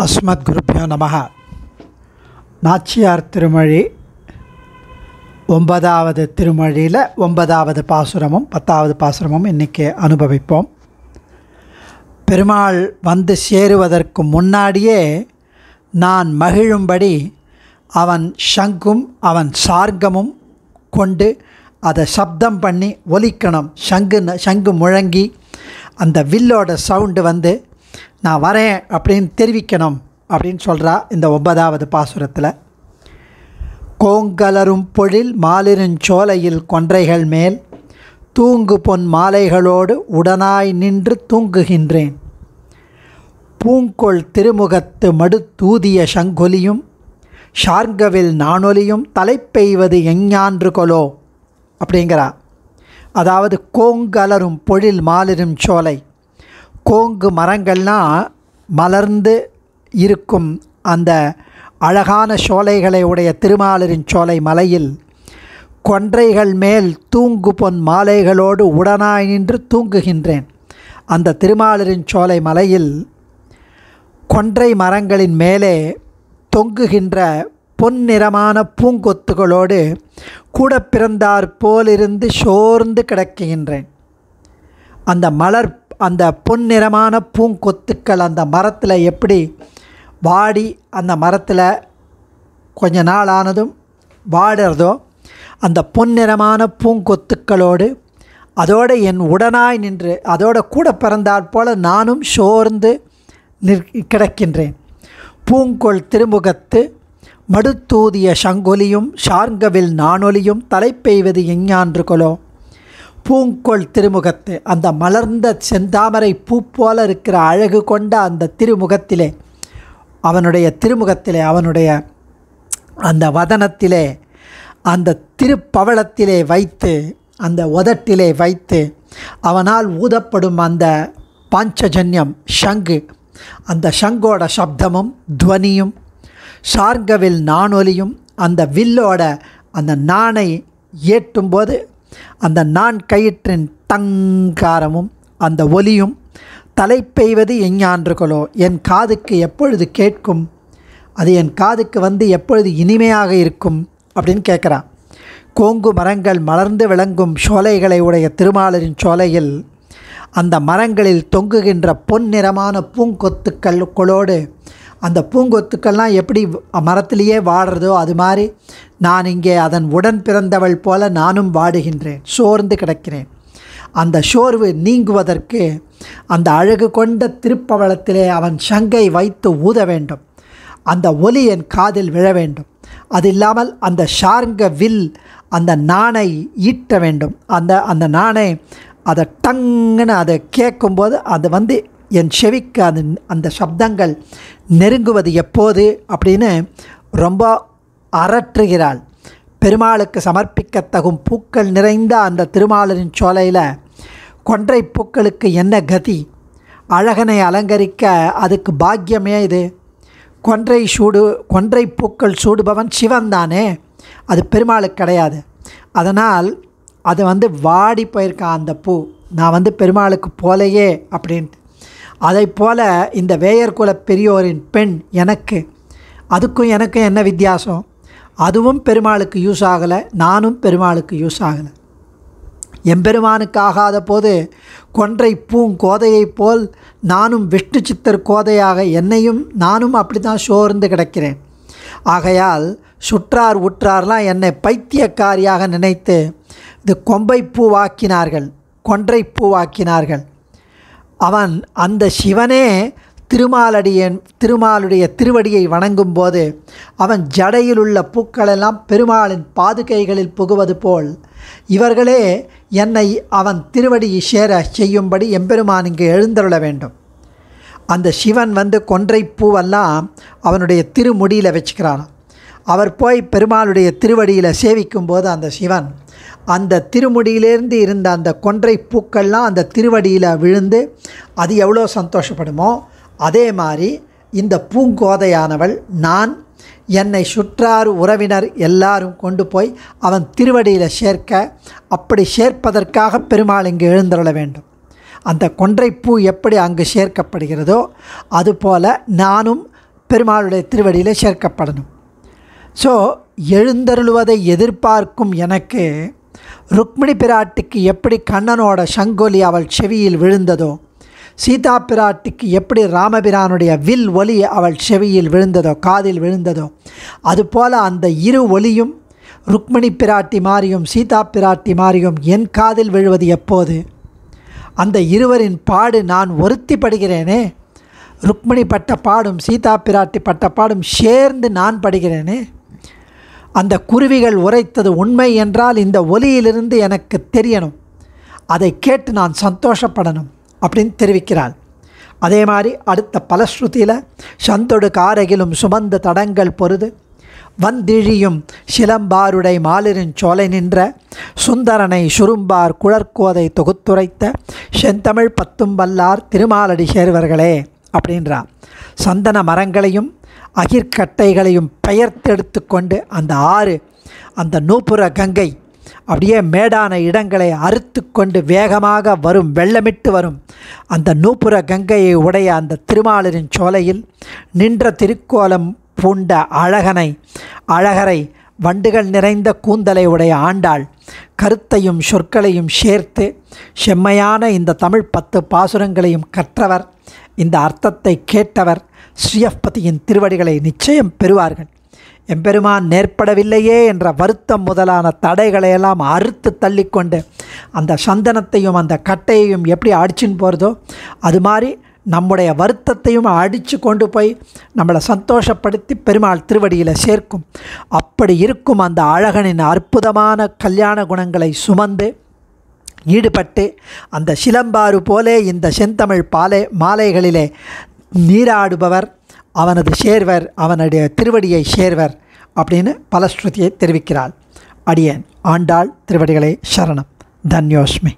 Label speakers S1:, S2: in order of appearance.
S1: அஸ்மத் குருப்பியோ நமகா நாச்சியார் திருமொழி ஒன்பதாவது திருமொழியில் ஒன்பதாவது பாசுரமும் பத்தாவது பாசுரமும் இன்றைக்கி அனுபவிப்போம். பெருமாள் வந்து சேருவதற்கு முன்னாடியே நான் மகிழும்படி அவன் சங்கும் அவன் சார்கமும் கொண்டு அதை சப்தம் பண்ணி ஒலிக்கணும். சங்கு சங்கு முழங்கி அந்த வில்லோட சவுண்டு வந்து நான் வரேன் அப்படின்னு தெரிவிக்கணும் அப்படின்னு சொல்கிறா இந்த ஒன்பதாவது பாசுரத்தில். கோங்கலரும் பொழில் மாலிருஞ்சோலையில் கொன்றைகள் மேல் தூங்கு பொன் மாலைகளோடு உடனாய் நின்று தூங்குகின்றேன். பூங்கொள் திருமுகத்து மடு தூதிய சங்கொலியும் ஷார்கவில் நானொலியும் தலைப்பெய்வது எஞ்ஞான்று கொலோ அப்படிங்கிறா. அதாவது கோங்கலரும் பொழில் மாலிரும் சோலை. கோங்கு மரங்கள்லாம் மலர்ந்து இருக்கும் அந்த அழகான சோலைகளை உடைய திருமாலரின் சோலை மலையில் கொன்றைகள் மேல் தூங்கு பொன் மாலைகளோடு உடனாய் நின்று தூங்குகின்றேன். அந்த திருமாலரின் சோலை மலையில் கொன்றை மரங்களின் மேலே தொங்குகின்ற பொன்னிறமான பூங்கொத்துகளோடு கூட பிறந்தார் போலிருந்து சோர்ந்து கிடக்குகின்றேன். அந்த மலர் அந்த பொன்னிறமான பூங்கொத்துக்கள் அந்த மரத்தில் எப்படி வாடி அந்த மரத்தில் கொஞ்ச நாள் ஆனதும் வாடுறதோ அந்த பொன்னிறமான பூங்கொத்துக்களோடு அதோடு என் உடனாய் நின்று அதோட கூட பிறந்தாற் போல நானும் சோர்ந்து நிற் கிடக்கின்றேன். பூங்கொள் திருமுகத்து மடுத்தூதிய சங்கொலியும் ஷார்கவில் நானொலியும் தலைப்பெய்வது எஞ்ஞான்று கொலோ. பூங்கொள் திருமுகத்து அந்த மலர்ந்த செந்தாமரை பூ போல இருக்கிற அழகு கொண்ட அந்த திருமுகத்திலே அவனுடைய திருமுகத்திலே அவனுடைய அந்த வதனத்திலே அந்த திருப்பவளத்திலே வைத்து அந்த உதட்டிலே வைத்து அவனால் ஊதப்படும் அந்த பாஞ்சஜன்யம் ஷங்கு அந்த ஷங்கோட சப்தமும் துவனியும் ஷார்கவில் நானொலியும் அந்த வில்லோட அந்த நாணை ஏட்டும்போது அந்த நான் கயிற்றின் தங்காரமும் அந்த ஒலியும் தலை பெய்வது எஞ்ஞான்றுகளோ என் காதுக்கு எப்பொழுது கேட்கும்? அது என் காதுக்கு வந்து எப்பொழுது இனிமையாக இருக்கும்? அப்படின்னு கேட்குறான். கோங்கு மரங்கள் மலர்ந்து விளங்கும் சோலைகளை உடைய திருமாலரின் சோலையில் அந்த மரங்களில் தொங்குகின்ற பொன்னிறமான பூங்கொத்துக்களோடு அந்த பூங்கொத்துக்கள்லாம் எப்படி மரத்திலேயே வாடுறதோ அது மாதிரி நான் இங்கே அதன் உடன் பிறந்தவள் போல நானும் வாடுகின்றேன். சோர்ந்து கிடக்கிறேன். அந்த சோர்வு நீங்குவதற்கு அந்த அழகு கொண்ட திருப்பவளத்திலே அவன் சங்கை வைத்து ஊத வேண்டும். அந்த ஒலி என் காதில் விழ வேண்டும். அது இல்லாமல் அந்த ஷார்ங்க வில் அந்த நாணை ஈட்ட வேண்டும். அந்த அந்த நாணை அதை டங்குன்னு அதை கேட்கும்போது அது வந்து என் செவிக்கு அது அந்த சப்தங்கள் நெருங்குவது எப்போது அப்படின்னு ரொம்ப அரற்றுகிறாள் பெருமாளுக்கு சமர்ப்பிக்கத்தகும் பூக்கள் நிறைந்த அந்த திருமாலரின் சோலையில் கொன்றை பூக்களுக்கு என்ன கதி? அழகனை அலங்கரிக்க அதுக்கு பாக்கியமே இது. கொன்றை சூடு கொன்றை பூக்கள் சூடுபவன் சிவன் தானே அது பெருமாளுக்கு கிடையாது. அதனால் அது வந்து வாடி போயிருக்கான் அந்த பூ. நான் வந்து பெருமாளுக்கு போலையே அப்படின்ட்டு. அதை போல் இந்த வேயர்குல பெரியோரின் பெண் எனக்கு. அதுக்கும் எனக்கும் என்ன வித்தியாசம்? அதுவும் பெருமாளுக்கு யூஸ் ஆகலை நானும் பெருமாளுக்கு யூஸ் ஆகலை. எம்பெருமானுக்கு ஆகாத போது கொன்றை பூங்கோதையைப் போல் நானும் விஷ்ணு சித்தர் கோதையாக என்னையும் நானும் அப்படி தான் சோர்ந்து கிடக்கிறேன். ஆகையால் சுற்றார் உற்றார்லாம் என்னை பைத்தியக்காரியாக நினைத்து இது கொம்பை பூவாக்கினார்கள் கொன்றை பூவாக்கினார்கள் அவன் அந்த சிவனே திருமாலடியன் திருமாலுடைய திருவடியை வணங்கும்போது அவன் ஜடையில் உள்ள பூக்களெல்லாம் பெருமாளின் பாதுகைகளில் புகுவது போல் இவர்களே என்னை அவன் திருவடியை சேர செய்யும்படி எம்பெருமான் இங்கு எழுந்தருள வேண்டும். அந்த சிவன் வந்து கொன்றை பூவெல்லாம் அவனுடைய திருமுடியில் வச்சுக்கிறான். அவர் போய் பெருமாளுடைய திருவடியில் சேவிக்கும் போது அந்த சிவன் அந்த திருமுடியிலேருந்து இருந்த அந்த கொன்றை பூக்கள்லாம் அந்த திருவடியில் விழுந்து அது எவ்வளோ சந்தோஷப்படுமோ அதே மாதிரி இந்த பூங்கோதையானவள் நான் என்னை சுற்றார் உறவினர் எல்லாரும் கொண்டு போய் அவன் திருவடியில் சேர்க்க அப்படி சேர்ப்பதற்காக பெருமாள் இங்கு எழுந்தருள வேண்டும். அந்த கொன்றைப்பூ எப்படி அங்கு சேர்க்கப்படுகிறதோ அதுபோல நானும் பெருமாளுடைய திருவடியில் சேர்க்கப்படணும். ஸோ எழுந்தருளுவதை எதிர்பார்க்கும் எனக்கு ருக்மிணி பிராட்டிக்கு எப்படி கண்ணனோட சங்கொலி அவள் செவியில் விழுந்ததோ சீதா பிராட்டிக்கு எப்படி ராமபிரானுடைய வில் ஒலி அவள் செவியில் விழுந்ததோ காதில் விழுந்ததோ அதுபோல் அந்த இரு ஒலியும் ருக்மிணி பிராட்டி மாறியும் சீதா பிராட்டி மாறியும் என் காதில் விழுவது எப்போது? அந்த இருவரின் பாடு நான் ஒருத்திப்படுகிறேனே? ருக்மிணி பட்ட பாடும் சீதா பிராட்டி பட்ட பாடும் சேர்ந்து நான் படுகிறேனே? அந்த குருவிகள் உரைத்தது உண்மை என்றால் இந்த ஒலியிலிருந்து எனக்கு தெரியணும். அதை கேட்டு நான் சந்தோஷப்படணும். அப்படின்னு தெரிவிக்கிறாள். அதே மாதிரி அடுத்த பலஸ்ருதியில் சந்தொடு காரகிலும் சுமந்த தடங்கள் பொருது வந்திழியும் சிலம்பாருடை மாலிரின் சோலை நின்ற சுந்தரனை சுரும்பார் குழற்கோதை தொகுத்துரைத்த செந்தமிழ் பத்தும் வல்லார் திருமாலடி சேர்வர்களே அப்படின்றார் சந்தன மரங்களையும் அகிர்கட்டைகளையும் பெயர்த்தெடுத்து கொண்டு அந்த ஆறு அந்த நூப்புற கங்கை அப்படியே மேடான இடங்களை அறுத்து கொண்டு வேகமாக வரும் வெள்ளமிட்டு வரும். அந்த நூப்புற கங்கையை உடைய அந்த திருமாலரின் சோலையில் நின்ற திருக்கோலம் பூண்ட அழகனை அழகரை வண்டுகள் நிறைந்த கூந்தலை உடைய ஆண்டாள் கருத்தையும் சொற்களையும் சேர்த்து செம்மையான இந்த தமிழ் பத்து பாசுரங்களையும் கற்றவர். இந்த அர்த்தத்தை கேட்டவர் ஸ்ரீயப்பதியின் திருவடிகளை நிச்சயம் பெறுவார்கள். எம்பெருமான் நேர்படவில்லையே என்ற வருத்தம் முதலான தடைகளையெல்லாம் அறுத்து தள்ளிக்கொண்டு அந்த சந்தனத்தையும் அந்த கட்டையையும் எப்படி அடிச்சுன்னு போகிறதோ அது மாதிரி நம்முடைய வருத்தத்தையும் அடித்து கொண்டு போய் நம்மளை சந்தோஷப்படுத்தி பெருமாள் திருவடியில் சேர்க்கும். அப்படி இருக்கும் அந்த அழகனின் அற்புதமான கல்யாண குணங்களை சுமந்து ஈடுபட்டு அந்த சிலம்பாறு போலே இந்த செந்தமிழ் பாலை மாலைகளிலே நீராடுபவர். அவனது சேர்வர் அவனுடைய திருவடியை சேர்வர் அப்படின்னு பலஸ்ருதியை தெரிவிக்கிறாள். அடியேன் ஆண்டாள் திருவடிகளை சரணம். தன்யோஸ்மி.